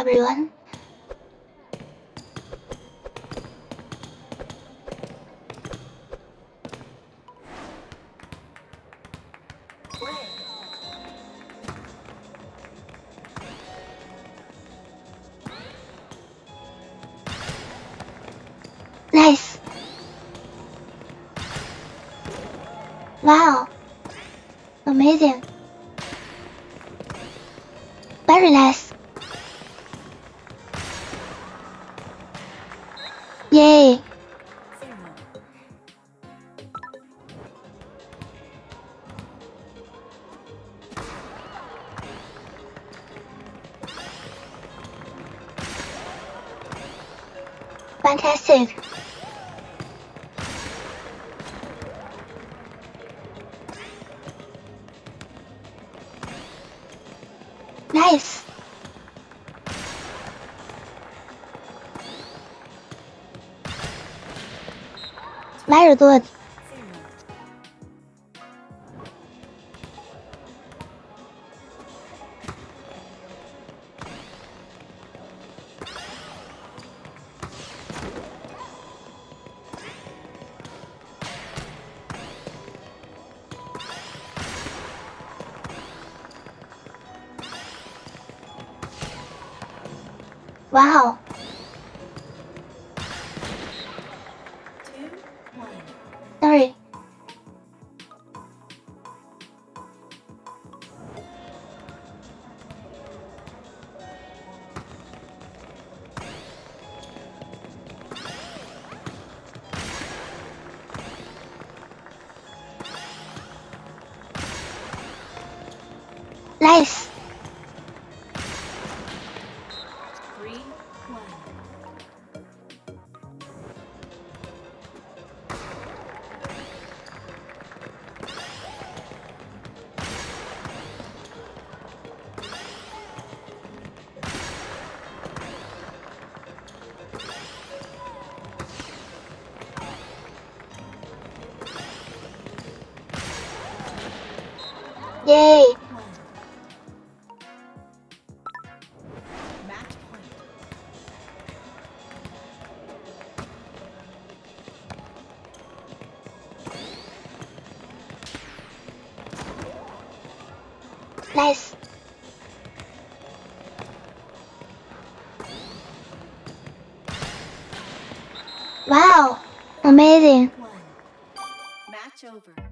everyone. Nice. Wow. Amazing. Very nice. Yay. Fantastic. Nice. Very good. Wow. Nice. Yay. Nice. Wow, amazing. One. Match over.